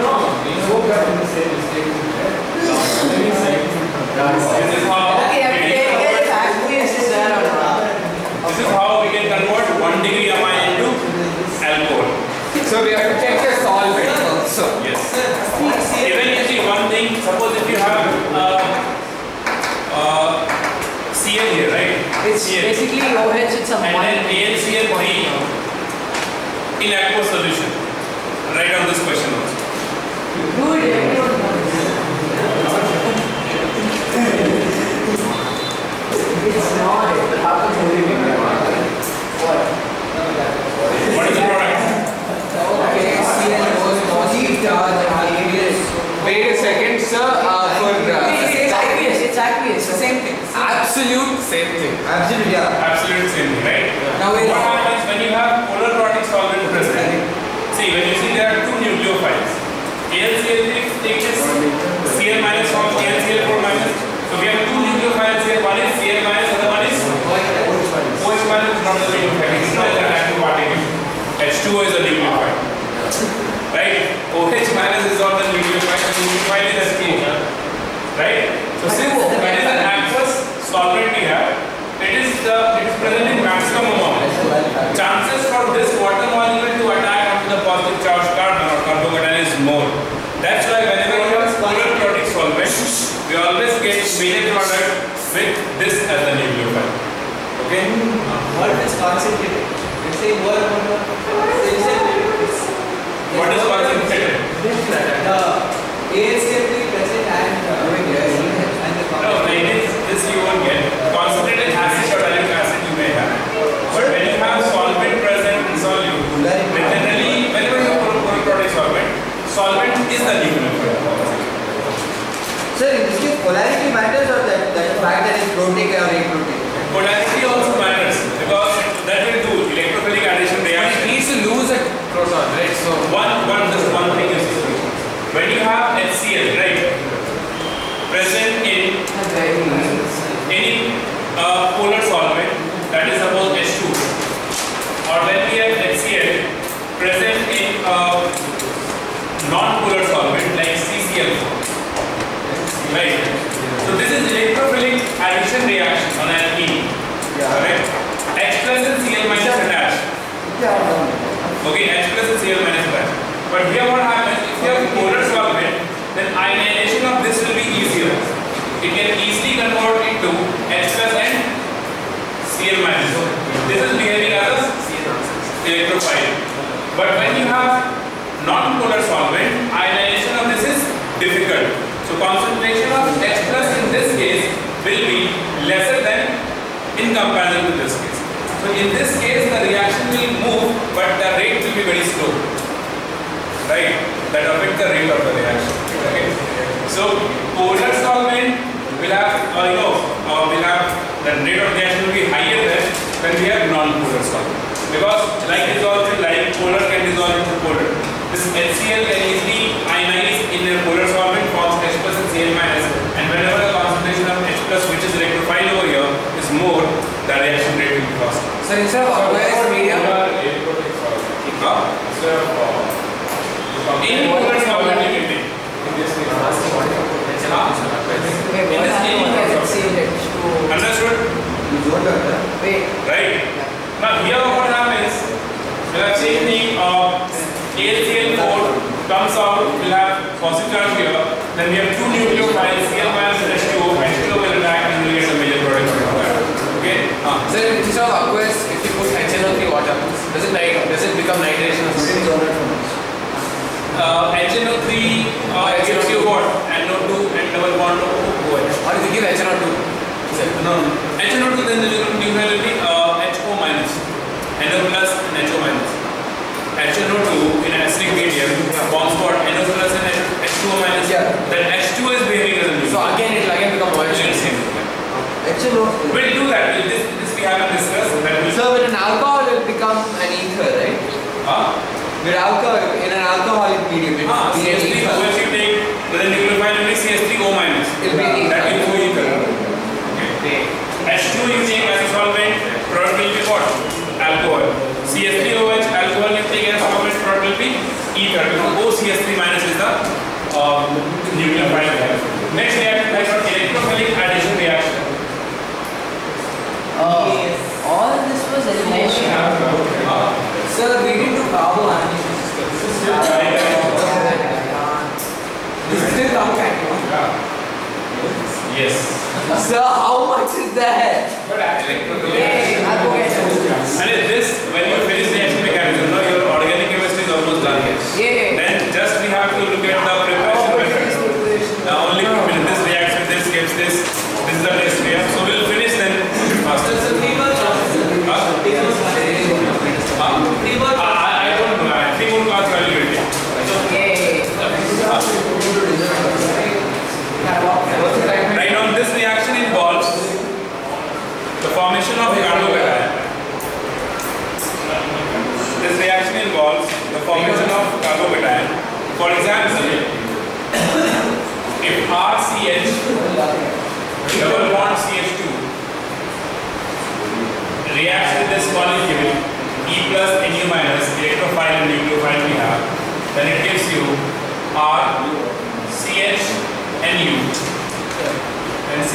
also. This is how Okay, I it is. get it. Actually, it's just there or not. This is how we can convert 1 degree amine into alcohol. So we have to check your solvent also. Yes. Even you see one thing, suppose if you have uh, uh, Cl here, right? It's Cl. basically OH, it's a and one. then AlCl3 in aqueous solution. Write on this question also. Do it, everyone knows. It's not. It happens only when you are. What? What is the product? Okay, CN was positive charge. Wait a second, sir. Uh, for uh, It's aqueous, it's aqueous, the same thing. Absolute same thing. absolutely, yeah. Absolute same thing, right? Now what happens when you have polar protic solvent present? See, when you see there are two nucleophiles. AlCl3 takes Cl minus from AlCl4 minus. So we have two nucleophiles here. One is Cl minus, other one is OH minus is not the nucleophile. It's not the active particle. H2O is a nucleophile. Right? OH minus is not the nucleophile. The nucleophile is H2O. Right? So since that is an aqueous solvent we have, it is the it is present in maximum amount. Chances for this water molecule to attack onto the positive charge carbon or carbocation is more. That's why whenever you have polar protic solvent, we always get main product with this as the nucleophile. Okay? What is concentrated? Let's say about the What is concentrated? The ASCP present and uh, and the No, it is this you won't get. Concentrated acid or allylic acid you may have. But when you have solvent present in solute, then generally whenever you have polar protic solvent, solvent is the nucleophile. Sir, in this case, polarity matters or that, that fact that it's protic or aprotic? Polarity also matters because that will do electrophilic addition It needs to lose a proton, right? So, One, one, this one thing is when you have HCl, right, present in any uh, polar solvent, that is suppose H2, or when we have HCl present in a non-polar solvent like CCl, right? So this is electrophilic addition reaction on alkene, correct? H plus and Cl minus attached. Okay, H plus and Cl minus attached. But here what happens, if you have polar solvent, then ionization of this will be easier. It can easily convert into H plus and Cl minus. This is behaving as a But when you have non-polar solvent, ionization of this is difficult. So concentration of H plus in this case will be lesser than in comparison to this case. So in this case the reaction will move but the rate will be very slow. Right? That affects the rate of the reaction. Okay? So polar solvent will have, uh, you know, uh, will have the rate of reaction will be higher than when we have non-polar solvent. Because like dissolves in like polar can dissolve into polar. This HCl can easily ionize in a polar solvent forms H plus and Cl minus and whenever the concentration of H plus which is electrophile over here is more, the reaction rate will be faster. so instead of aqueous medium, Huh? In polar solvent you can take. okay, what happened was HCl Understood? Wait, Right? Now here what happens, we'll have same thing of AlCl4 comes out, we'll have positive charge here, then we have two nucleophiles, Cl minus and H2O, H2O will attack and we'll get a major product out of that. Okay? uh, so instead of aqueous, if you put HNO3, what happens? Does it, nit- does it become nitration or something? Uh, HNO3 uh, gives you what? NO2 and double bond of OH. Or if you give HNO2, No, HNO2 then the nucleophile will be Then H2 is behaving as a. So again, it will again become virtual. Actually, no. We'll do that. We'll, this, this we haven't discussed. We'll so with an alcohol, it will become an ether, right? Huh? With alcohol, in an alcoholic medium, it will ah, be an ether. So if you take, then you will find only CH3O minus. It will be Next reaction is called electrophilic addition reaction. Uh, all this was elimination. Uh, Sir, we didn't do carbohydrates. This is still carbohydrate. yes. Sir, how much is that? Yay, alcohol. And this, when you finish the reaction mechanism, now your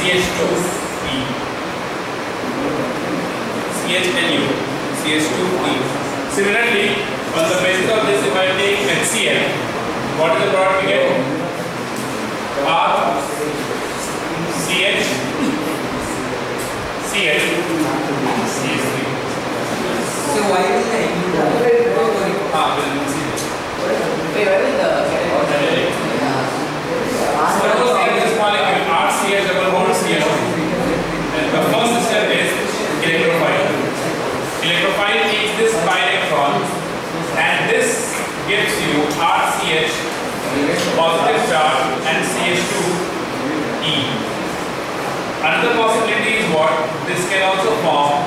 CH2 C CHNU CH2 C similarly on the basis of this if I take HCl what is the product we get? R CH CH CH3 so why is the ah, we'll see. Wait, where is the catalytic? Uh, positive charge and CH2E. Another possibility is what? This can also form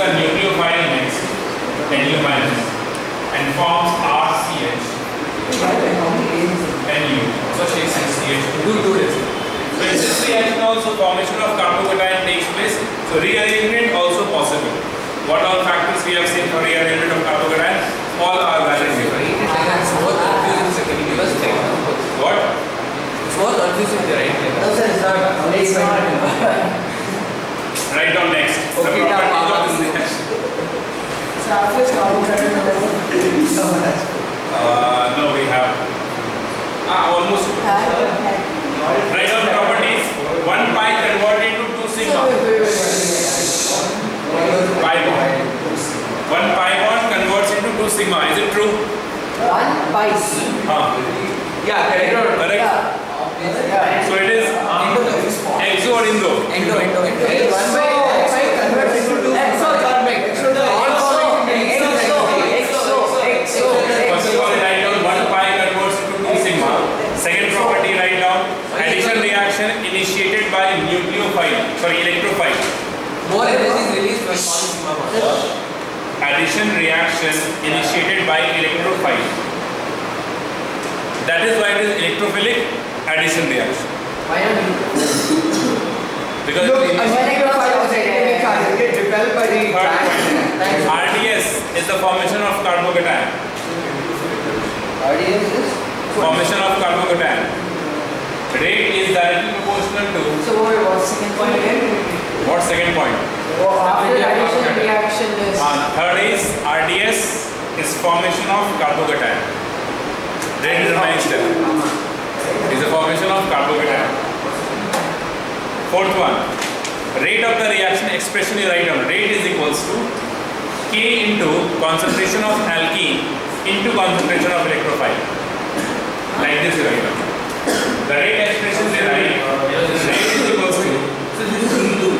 the nucleophile next, Nu minus, and forms RCH and U. So takes CH2. Do do this. So in this reaction also formation of carbocation takes place. So rearrangement also possible. What all factors we have seen for rearrangement of carbocation? All are valid here. It's more confusing sir. Can you give us What? It's more confusing the right No, sir, it's not. It's not. Write down next. The Okay, now, properties of uh, this reaction. So after carbohydrate Uh, no, we have. Ah, almost. Write down properties. One pi converted to two sigma. Pi pi bond. One pi bond converts into two sigma. Is it true? One pi. Huh. Yeah, correct. Correct. Yeah. Yeah. So it is exo or indo. Endo, endo, endo. One by pi converts nucleophile, sorry, electrophile. More energy is released when one bond. Addition reaction initiated by electrophile. That is why it is electrophilic addition reaction. Why not? Because Look, electrophile will get repelled by the RDS is the formation of carbocation. RDS is Formation of carbocation. Rate is directly proportional to So what was second point again? what second point? After addition reaction is Uh, third is RDS is formation of carbocation. Rate is the ninth step. Is the formation of carbocation. Fourth one. Rate of the reaction expression is write down. Rate is equals to K into concentration of alkene into concentration of electrophile. Like this is write down. Equals to So this is Hindu.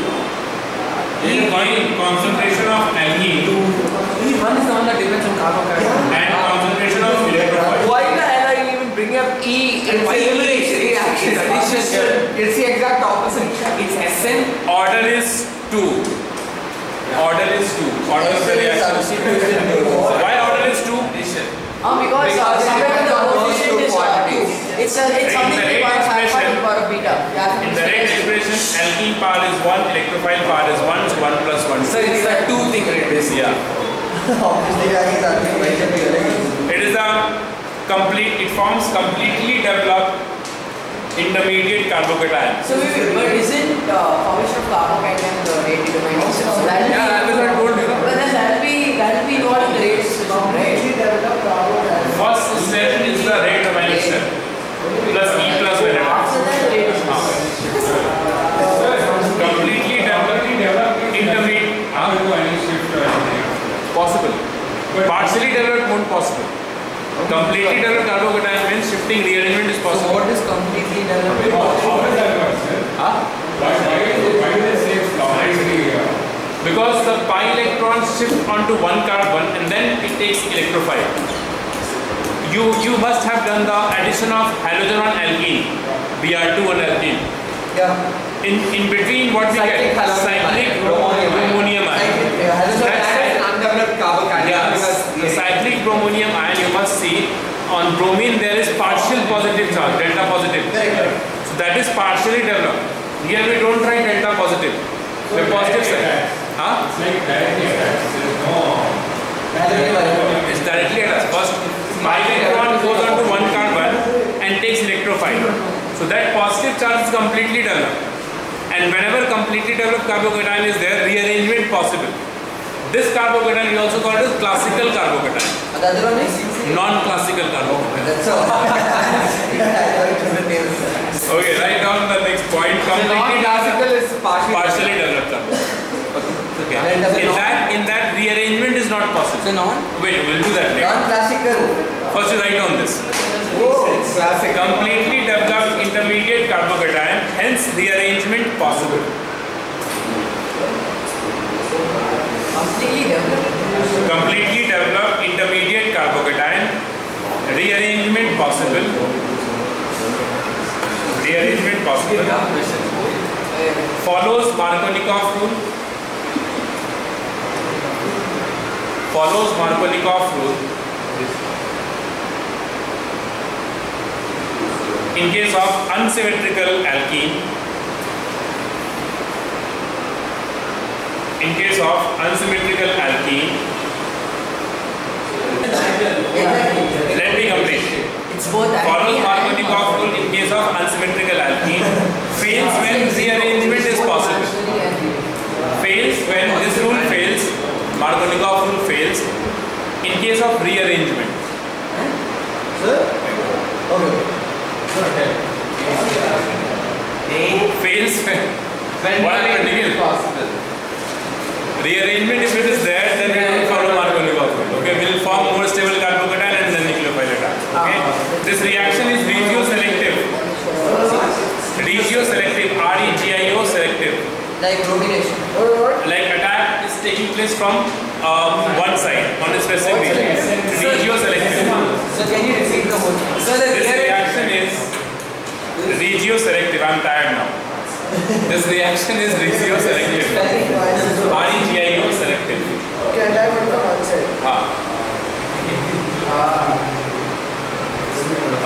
E by concentration of alkene Only one is the one that depends on carbocation. and concentration of electrophile. Why the hell are you even bringing up E in my elimination reaction? Addition. it's the exact opposite. It's SN. Order is 2. Order is 2. Order of the reaction. It's a it's In something the rate one alpha expression- power of beta. Yeah. In the rate expression, alkene power is 1, electrophile power is 1, so 1 plus 1. Sir, it's a two thing right basically. Yeah. Obviously, I think that will make. It is a complete, it forms completely developed intermediate carbocation. So wait, wait, but isn't uh, formation of carbocation the rate determining step? So that will Yeah, that's what I told you. But then that will be that will be involved in the rate system, right? First step is the rate of any step. Plus E plus whenever. After that, the rate is Completely developed, intermediate. Huh? Possible. Partially developed won't possible. Completely developed carbocation means shifting rearrangement is So possible. what is completely developed? Huh? Because the pi electrons shift onto one carbon and then it takes electrophile. You you must have done the addition of halogen on alkene, Br2 on alkene. Yeah. In in between what we Cyclic get? halogen Cyclic ion. bromonium ion. Cyclic, yeah, halogen That's ion is undeveloped carbocation. Yeah, bromonium ion you must see on bromine there is partial positive charge, delta positive. Correct. So that is partially developed. Here we don't write delta positive. The positive side. Huh? It's directly at us. First, pi electron goes onto one carbon and takes electrophile. So that positive charge is completely developed. And whenever completely developed carbocation is there, rearrangement possible. This carbocation is also called as classical carbocation, And the other one is? non-classical carbocation. That's all. Okay, write down the next point. Completely Non-classical is partially. partially developed carbocation. Okay. In that, in that rearrangement is not possible. So non? Wait, we'll do that later. Non-classical. First, you write down this. Oh, classic. completely developed intermediate carbocation, hence rearrangement possible. completely developed. Completely developed intermediate carbocation, rearrangement possible. Rearrangement possible. Follows Markovnikov rule. Follows Markovnikov rule. In case of unsymmetrical alkene, in case of unsymmetrical alkene, from um, one side on a specific region. Regioselective. So can you repeat the whole thing? So the This reaction is regioselective. I'm tired now. This reaction is regioselective. R-E-G-I-O selective. Okay, and I want to come outside. हाँ.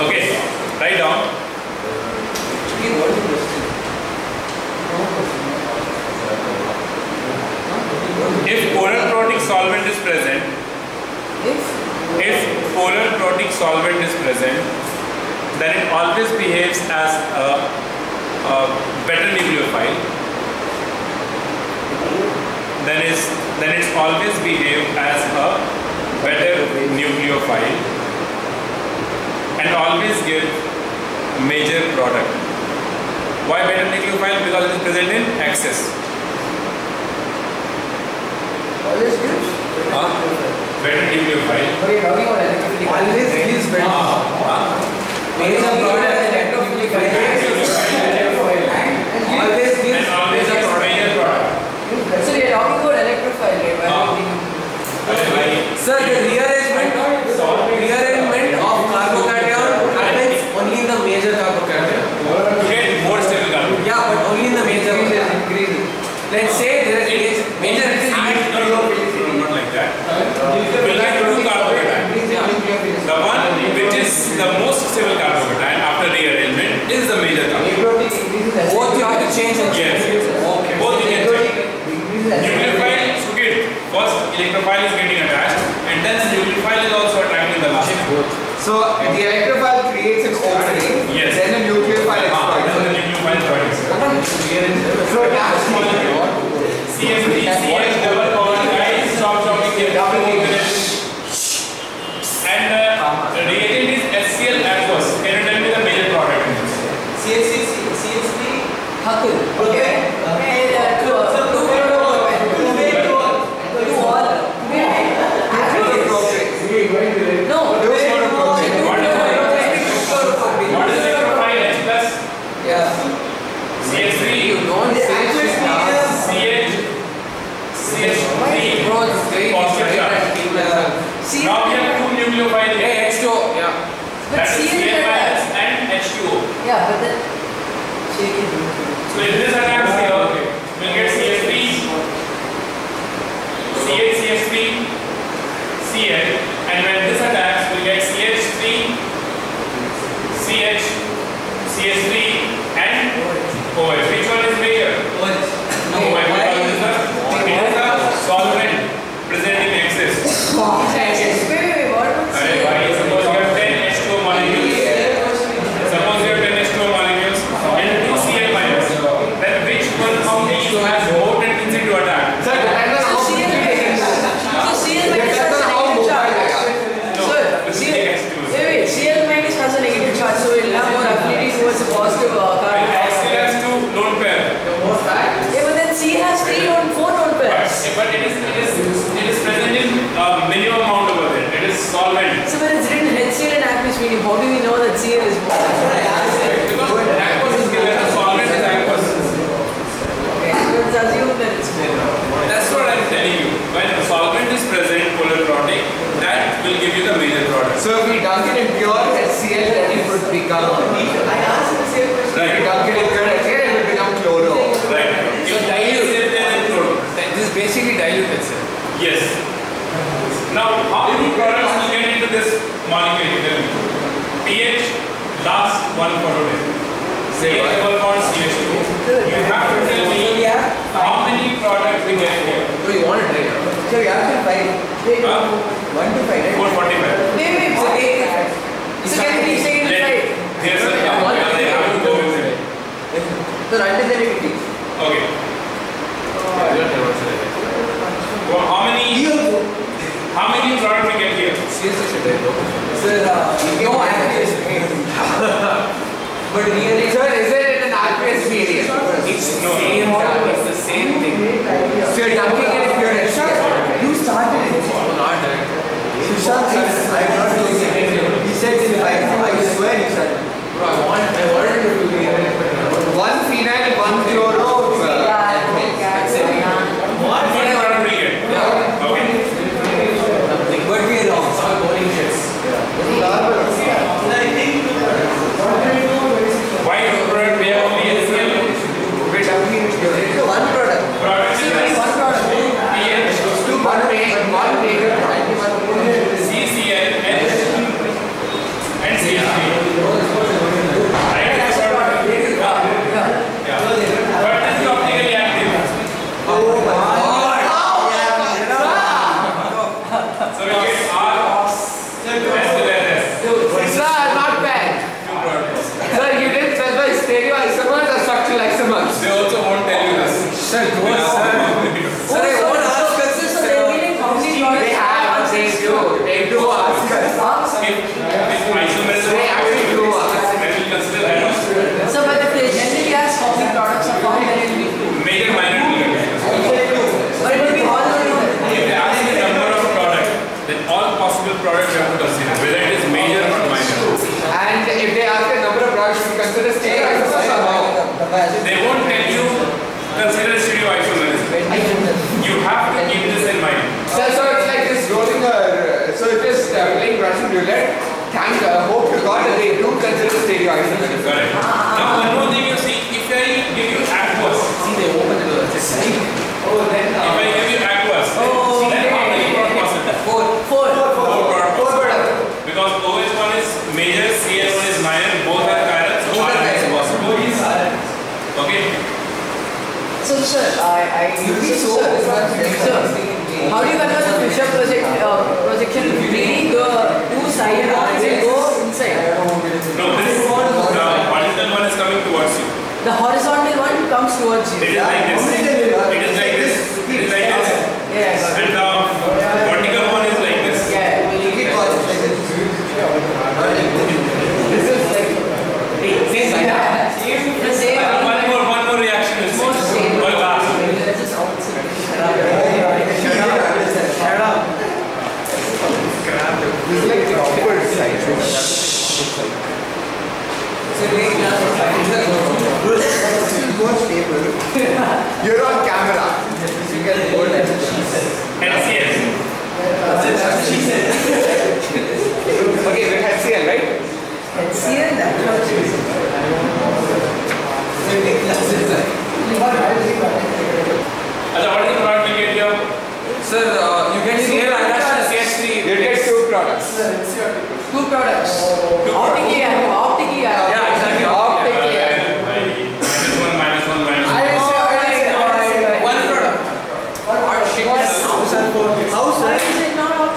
Okay, write down. If polar protic solvent is present, If if polar protic solvent is present, then it always behaves as a, a better nucleophile. Then is then it's always behave as a better nucleophile and always give major product. Why better nucleophile? Because it is present in excess. always gives. Huh? Better nucleophile. Okay, talking about electricity. Always gives better. Major product and electricity Always gives And always major gives product. major product. So we are talking about electrophile, right? Why Ah. don't we- अरे भाई Sir, the rearrangement, rearrangement of carbocation happens only in the major carbocation. to get more stable carbon. Yeah, but only in the major increase. Let's say Is the most stable carbocation after rearrangement is the major carbon. Both you have to change and Yes. Okay. Both you can check. Nucleophile, so first electrophile is getting attached and then the nucleophile is also attached in the last. So the electrophile creates an opening. Yes. Then the nucleophile Ah, then the nucleophile joins. So that's molecule. CH3, last one photo Say CH what? double bond CH2. You have to tell me how many products we get here. So you want to try it? So you have to fight. Huh? One to fight, right? 445. Wait, wait, So wait. eight to fight. So can we say it Let- right? Here's the Yeah, one yeah, they have to go with it. So until then it is. Okay. Well, how many how many products we get here? Seriously, should I go? Sir, uh, no aqueous but really, sir, is it an RPS variant? It's no, same no, no. It's the same thing. So you're dunking it if you're You started it. No, not I, I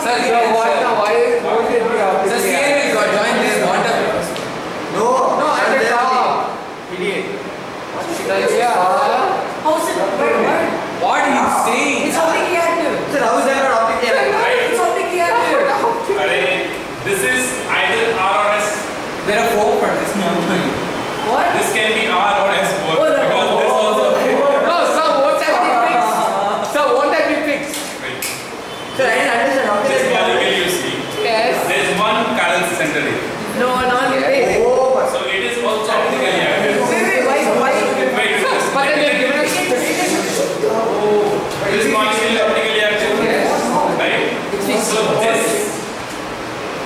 Sir, so what, sir. why, what Sir, CA will go join this, not. No, no, I did not. Idiot. Yeah. So this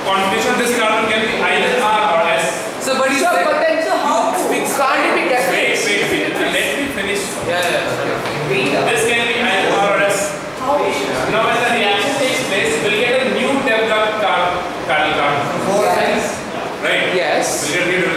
configuration, this carbon can be either R or S. So but sure, but then so how fix can't it be definite? Wait, wait, wait. Let me finish. Yeah, yeah. This can be either R or S. How is it? Now when the reaction takes place, we'll get a new developed carbon carbon. Four times. Right. Yes. We'll get